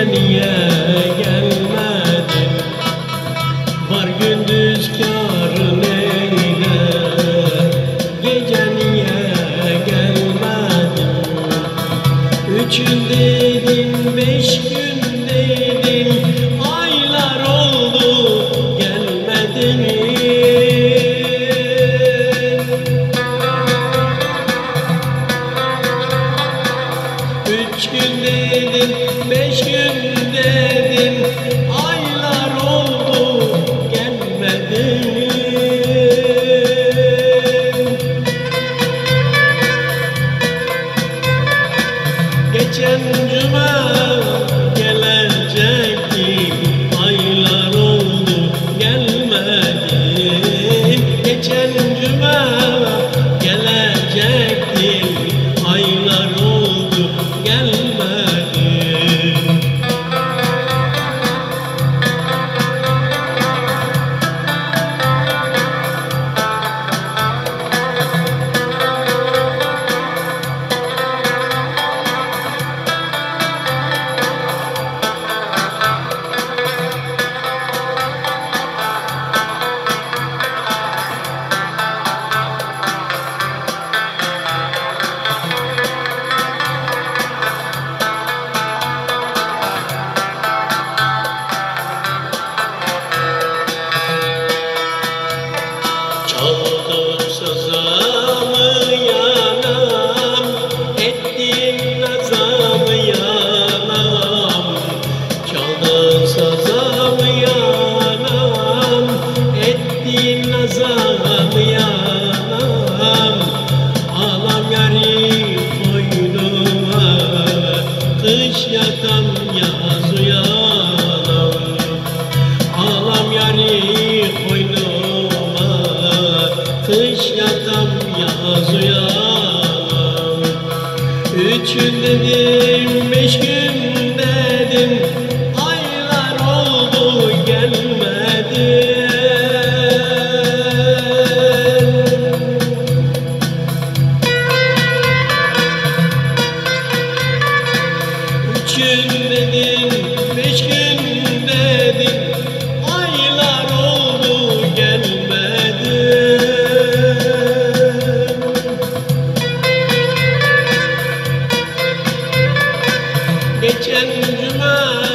gece niye gelmedi. Var gündüz karın eyle Gece niye gelmedi. Üçün dedim beş gün Üç gün dedim, beş gün dedim. Aldım sazamı yaz uyanam Üçün dedim beş gün Remember